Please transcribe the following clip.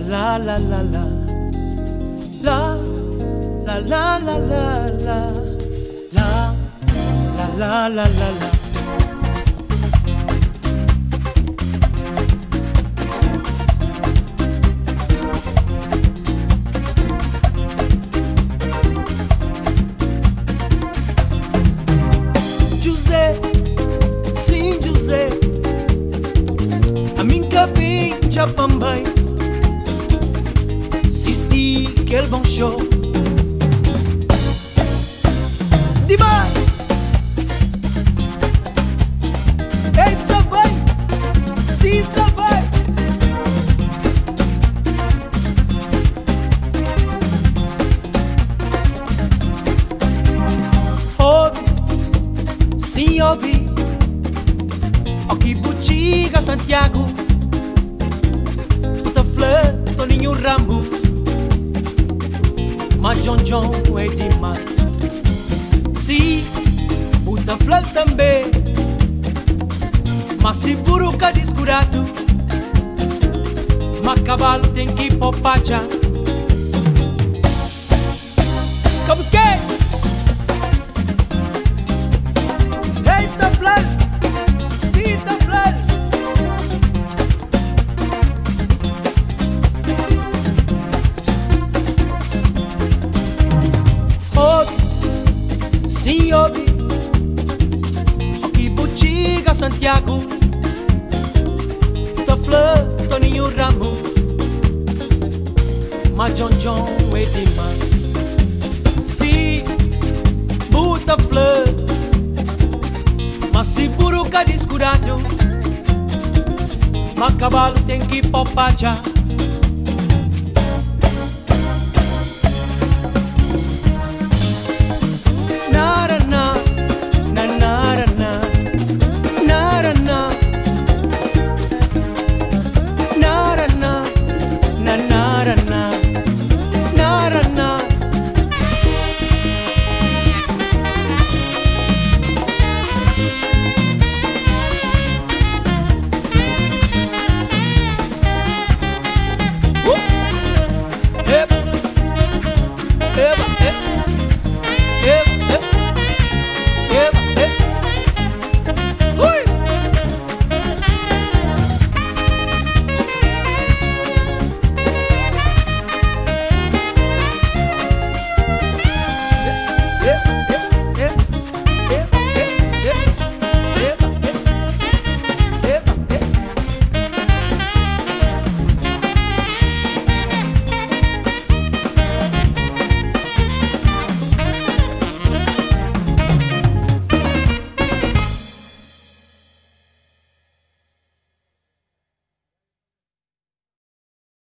la la la la la. La la la la la la. La la la la la la. Giuseppe, sim Giuseppe, a minha cabine já é pambai quel bon show. Demais Ei, só Sim, só vai sim, ouve o que butiga, Santiago. Puta flor, Toninho Ramo majonjon e dimas. Si butaflal tambe. Masiburu kadiskurado makabalo tem que popachar Santiago. Da flor, Toninho Ramo. Mas John é demais Sim, buta flor. Mas se buruca descurado. Mas cavalo tem que pro pacha forever.